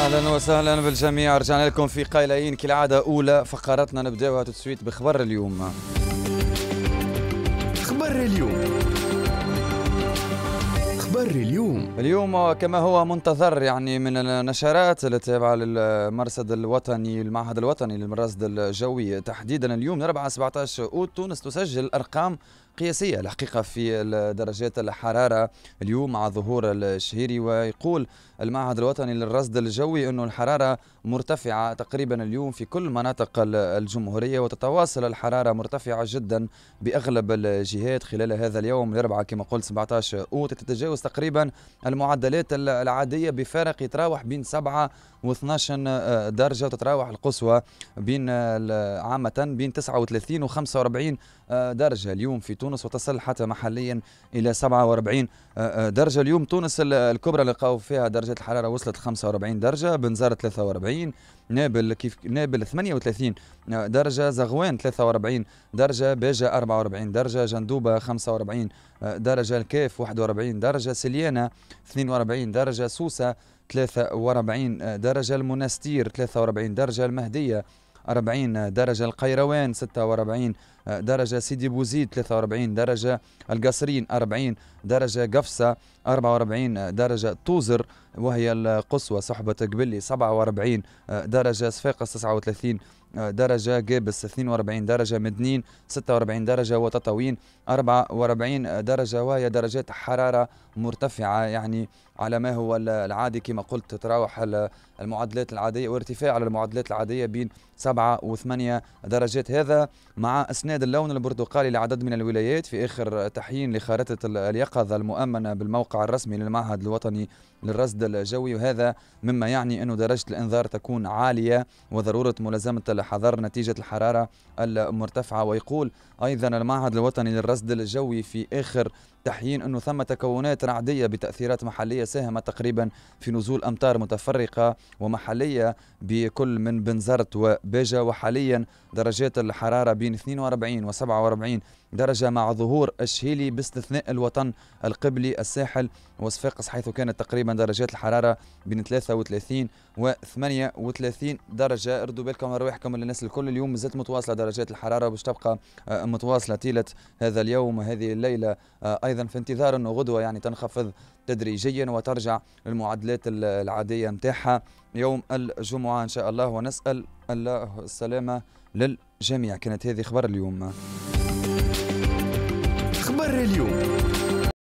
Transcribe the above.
أهلا وسهلا بالجميع. رجعنا لكم في قايلين كالعادة أولى فقراتنا. نبداوها تسويت بخبر اليوم. خبر اليوم. خبر اليوم. اليوم كما هو منتظر يعني من النشرات التابعة للمرصد الوطني المعهد الوطني للمراصد الجوي. تحديدا اليوم 4 17 أوت تونس تسجل أرقام قياسية الحقيقة في درجات الحرارة اليوم مع ظهور الشهيري ويقول المعهد الوطني للرصد الجوي أنه الحرارة مرتفعة تقريبا اليوم في كل مناطق الجمهورية وتتواصل الحرارة مرتفعة جدا بأغلب الجهات خلال هذا اليوم الأربعاء كما قلت 17 أوت. تتجاوز تقريبا المعدلات العادية بفارق يتراوح بين 7 و12 درجة وتتراوح القصوى بين عامة بين 39 و 45 درجة. اليوم في تونس وتصل حتى محليا إلى 47 درجة اليوم تونس الكبرى لقاو فيها درجة الحرارة وصلت 45 درجة بنزار 43 نابل كيف نابل 38 درجة زغوان 43 درجة باجة 44 درجة جندوبة 45 درجة الكاف 41 درجة سليانة 42 درجة سوسة 43 درجة المنستير 43 درجة المهدية 40 درجة القيروان 46 درجة سيدي بوزيد 43 درجة القصرين 40 درجة قفصة 44 درجة توزر وهي القصوى صحبة قبلي 47 درجة صفاقس 39 درجة جابس 42 درجة مدنين 46 درجة وتطاوين 44 درجة وهي درجات حرارة مرتفعة يعني على ما هو العادي كما قلت تتراوح المعدلات العادية وارتفاع على المعدلات العادية بين 7 و 8 درجات. هذا مع اسناد اللون البرتقالي لعدد من الولايات في آخر تحيين لخارطة اليقظة المؤمنة بالموقع الرسمي للمعهد الوطني للرصد الجوي. وهذا مما يعني أن درجة الإنذار تكون عالية وضرورة ملازمة الحذر نتيجة الحرارة المرتفعة. ويقول أيضا المعهد الوطني للرصد الجوي في آخر تحيين أنه ثم تكونات رعدية بتأثيرات محلية ساهمت تقريبا في نزول أمطار متفرقة ومحلية بكل من بنزرت وباجة. وحاليا درجات الحرارة بين 42 و 47 درجة مع ظهور الشهيلي باستثناء الوطن القبلي الساحل وصفاقس حيث كانت تقريبا درجات الحرارة بين 33 و 38 درجة. ردوا بالكم رواحكم للناس الكل اليوم مازالت متواصلة درجات الحرارة باش تبقى آه، متواصلة طيلة هذا اليوم وهذه الليلة. آه، أيضا في انتظار أنه غدوة يعني تنخفض تدريجيا وترجع للمعدلات العادية متاعها يوم الجمعة إن شاء الله. ونسأل الله السلامة للجميع كانت هذه خبر اليوم. خبر اليوم.